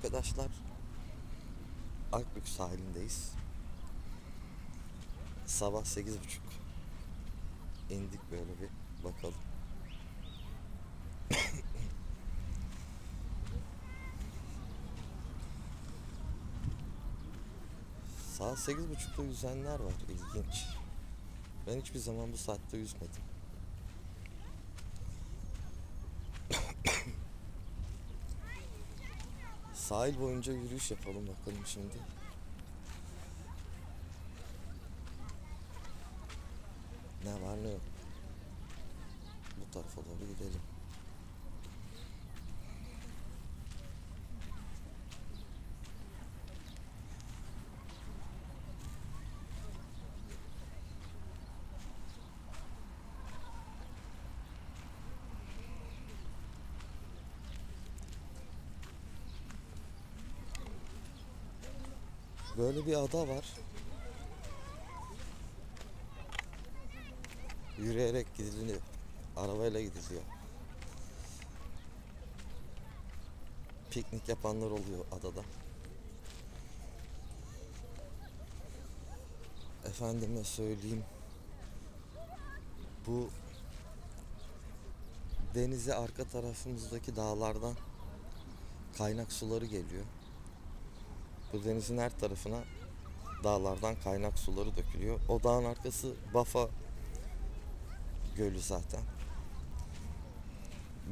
arkadaşlar Akbük sahilindeyiz. Sabah sekiz buçuk. İndik böyle bir bakalım. Saat sekiz buçukta yüzenler var. İlginç. Ben hiçbir zaman bu saatte yüzmedim. Sahil boyunca yürüyüş yapalım bakalım şimdi. Ne var ne yok. Bu tarafa doğru gidelim. Böyle bir ada var. Yürüyerek gidiliyor. Arabayla gidiliyor. Piknik yapanlar oluyor adada. Efendime söyleyeyim. Bu denize arka tarafımızdaki dağlardan kaynak suları geliyor. Bu denizin her tarafına dağlardan kaynak suları dökülüyor. O dağın arkası Bafa Gölü zaten.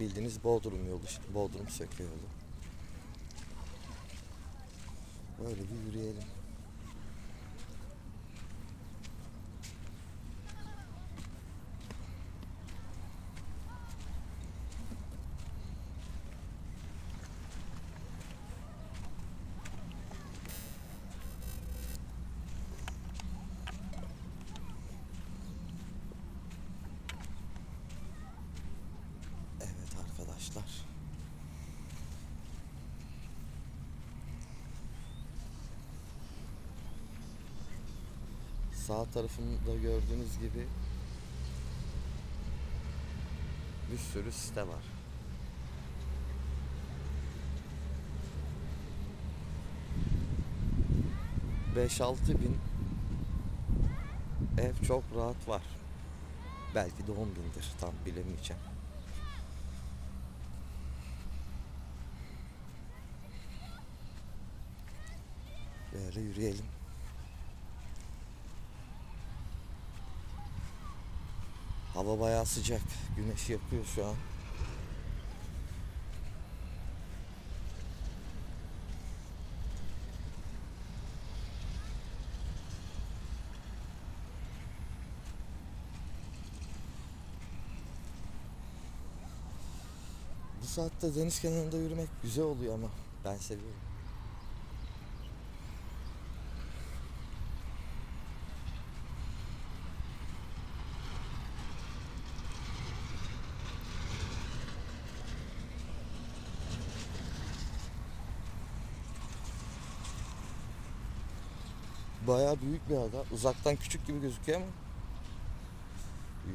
Bildiğiniz Bodrum yolu, Bodrum Söke yolu. Böyle bir yürüyelim. Evet arkadaşlar. Sağ tarafımda gördüğünüz gibi bir sürü site var. Beş altı bin ev çok rahat var. Belki de on bindir tam bilemeyeceğim. Böyle yürüyelim. Hava bayağı sıcak. Güneş yakıyor şu an. Bu saatte deniz kenarında yürümek güzel oluyor ama ben seviyorum. Bayağı büyük bir ada. Uzaktan küçük gibi gözüküyor ama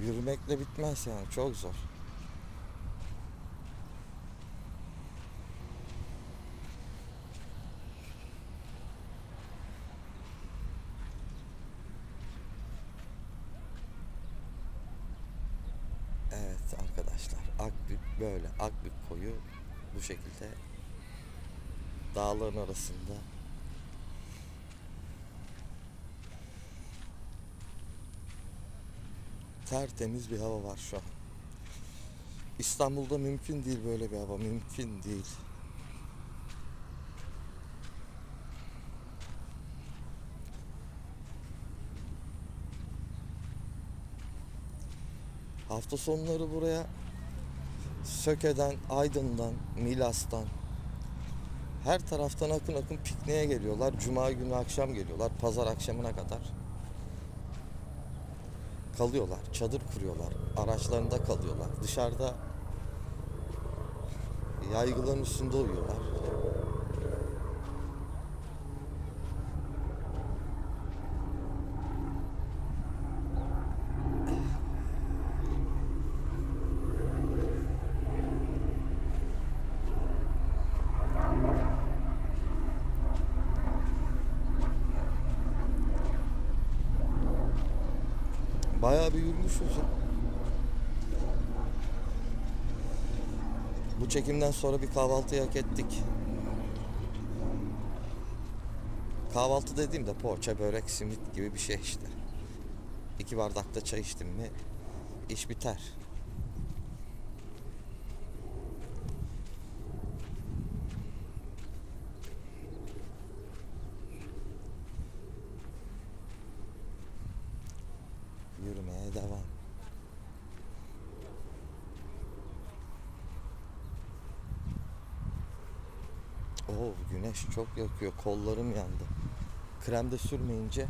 yürümekle bitmez yani. Çok zor. Evet arkadaşlar Akbük böyle Akbük koyu bu şekilde dağların arasında tertemiz bir hava var şu an. İstanbul'da mümkün değil böyle bir hava mümkün değil. Hafta sonları buraya Söke'den, Aydın'dan, Milas'tan her taraftan akın akın pikniğe geliyorlar. Cuma günü akşam geliyorlar. Pazar akşamına kadar kalıyorlar. Çadır kuruyorlar. Araçlarında kalıyorlar. Dışarıda yaygıların üstünde uyuyorlar. Bayağı bir yürümüşüz ya. Bu çekimden sonra bir kahvaltı hak ettik. Kahvaltı dediğimde poğaça, börek, simit gibi bir şey işte. İki bardak da çay içtim mi iş biter. Yürümeye devam. Oo güneş çok yakıyor. Kollarım yandı. Krem de sürmeyince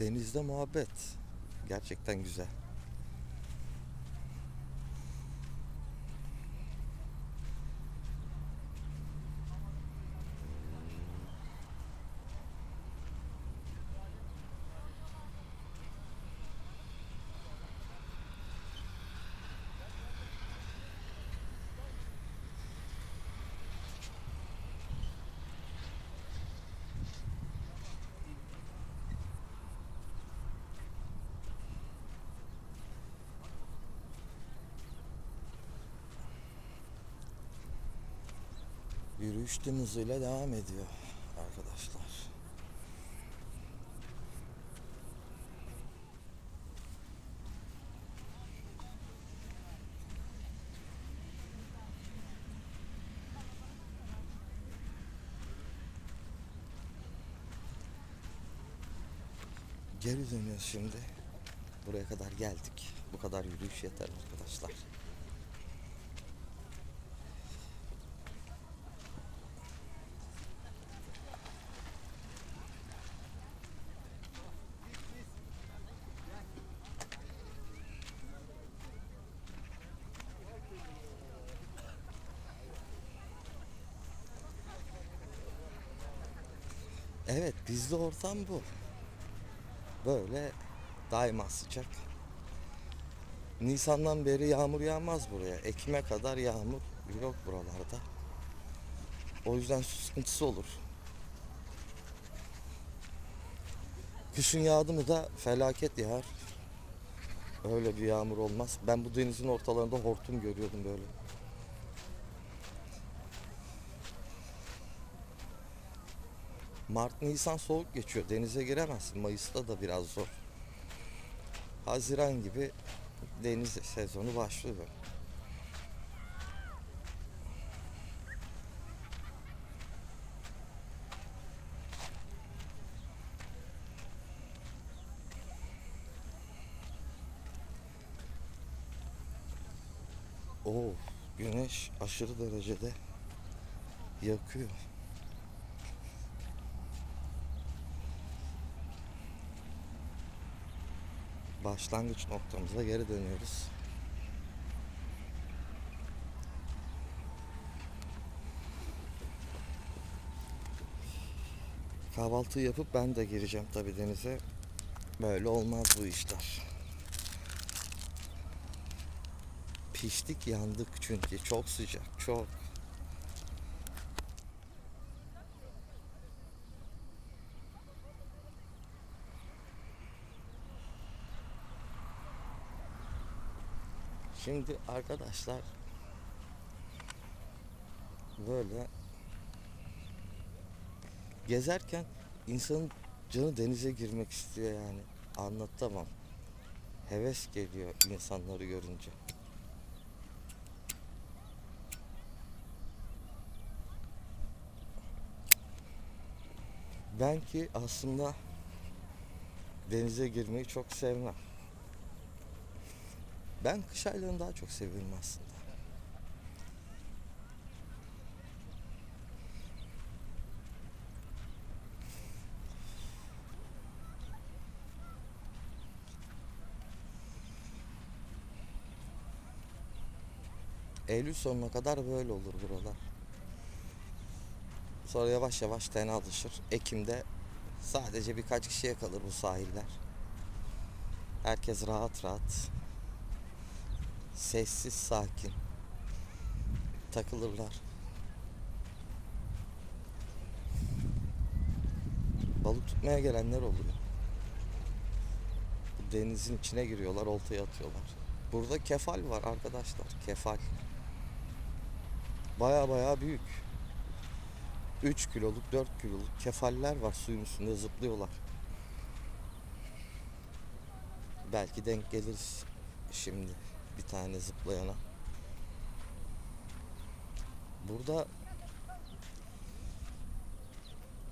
denizde muhabbet. Gerçekten güzel. Yürüyüş tüm hızıyla devam ediyor arkadaşlar. Geri dönüyoruz şimdi. Buraya kadar geldik. Bu kadar yürüyüş yeter arkadaşlar. Evet bizde ortam bu. Böyle daima sıcak. Nisan'dan beri yağmur yağmaz buraya. Ekim'e kadar yağmur yok buralarda. O yüzden su sıkıntısı olur. Kışın yağdı mı da felaket yağar. Öyle bir yağmur olmaz. Ben bu denizin ortalarında hortum görüyordum böyle. Mart, Nisan soğuk geçiyor. Denize giremezsin. Mayıs'ta da biraz zor. Haziran gibi deniz sezonu başlıyor. Oo, güneş aşırı derecede yakıyor. Başlangıç noktamıza geri dönüyoruz. Kahvaltı yapıp ben de gireceğim tabii denize. Böyle olmaz bu işler. Piştik yandık çünkü çok sıcak çok. Şimdi arkadaşlar böyle gezerken insanın canı denize girmek istiyor yani. Anlatamam. Heves geliyor insanları görünce. Ben ki aslında denize girmeyi çok sevmem. Ben kış aylarını daha çok seviyorum aslında. Eylül sonuna kadar böyle olur buralar. Sonra yavaş yavaş tene alışır. Ekim'de sadece birkaç kişiye kalır bu sahiller. Herkes rahat rahat. Sessiz sakin. Takılırlar. Balık tutmaya gelenler oluyor. Denizin içine giriyorlar, oltayı atıyorlar. Burada kefal var arkadaşlar, kefal. Baya baya büyük. 3 kiloluk, 4 kiloluk kefaller var suyun üstünde zıplıyorlar. Belki denk geliriz şimdi bir tane zıplayana. Burada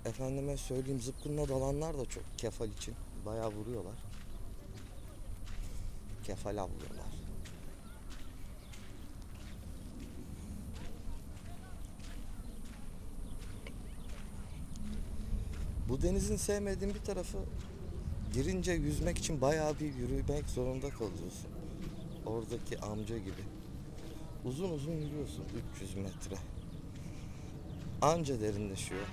efendime söyleyeyim zıpkınla dalanlar da çok kefal için bayağı vuruyorlar. Kefal avlıyorlar. Bu denizin sevmediğim bir tarafı girince yüzmek için bayağı bir yürümek zorunda kalıyorsun. Oradaki amca gibi. Uzun uzun yürüyorsun 300 metre. Anca derinleşiyor.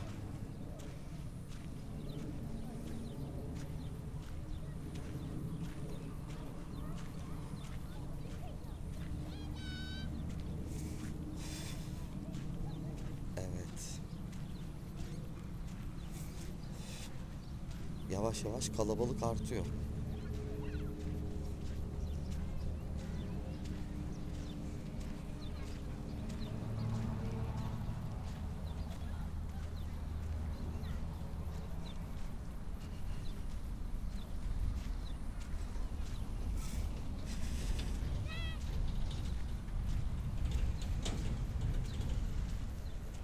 Evet. Yavaş yavaş kalabalık artıyor.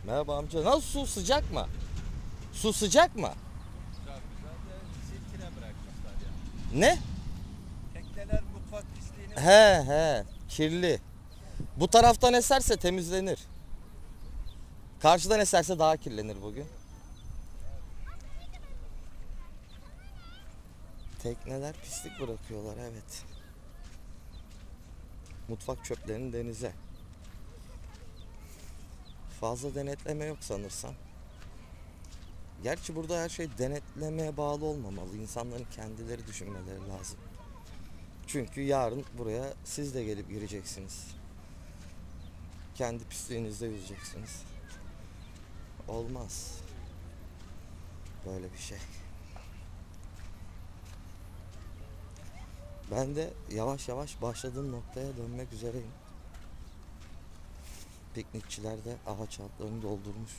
Merhaba amca. Nasıl su sıcak mı? Su sıcak mı? Çok güzel de silkine bırakmışlar ya. Ne? Tekneler mutfak pisliğini He he kirli. Bu taraftan eserse temizlenir. Karşıdan eserse daha kirlenir bugün. Tekneler pislik bırakıyorlar evet. Mutfak çöplerini denize. Fazla denetleme yok sanırsam. Gerçi burada her şey denetlemeye bağlı olmamalı. İnsanların kendileri düşünmeleri lazım. Çünkü yarın buraya siz de gelip gireceksiniz. Kendi pisliğinizde yüzeceksiniz. Olmaz. Böyle bir şey. Ben de yavaş yavaş başladığım noktaya dönmek üzereyim. Piknikçiler de ağaç altlarını doldurmuş.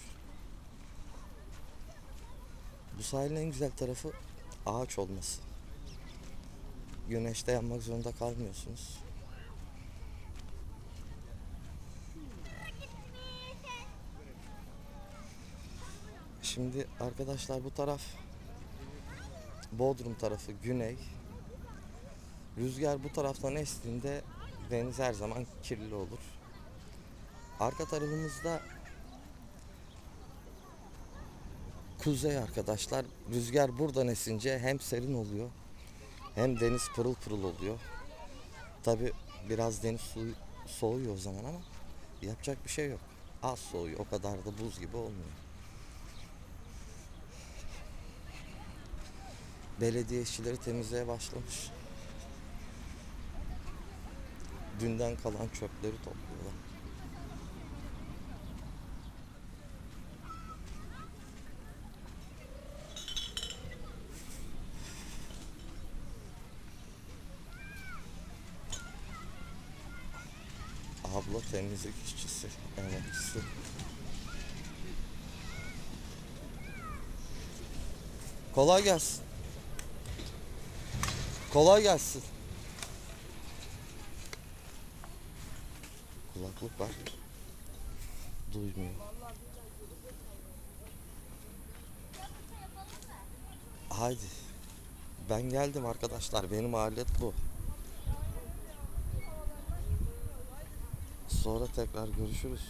Bu sahilin en güzel tarafı ağaç olması güneşte yanmak zorunda kalmıyorsunuz. Şimdi arkadaşlar bu taraf Bodrum tarafı güney. Rüzgar bu taraftan estiğinde deniz her zaman kirli olur. Arka tarafımızda kuzey arkadaşlar. Rüzgar buradan esince hem serin oluyor hem deniz pırıl pırıl oluyor. Tabi biraz deniz suyu soğuyor o zaman ama yapacak bir şey yok. Az soğuyor o kadar da buz gibi olmuyor. Belediye işçileri temizliğe başlamış. Dünden kalan çöpleri topluyorlar. Temizlik işçisi, emekçisi. Kolay gelsin. Kolay gelsin. Kulaklık var. Duymuyor. Haydi. Ben geldim arkadaşlar. Benim alet bu. Sonra tekrar görüşürüz.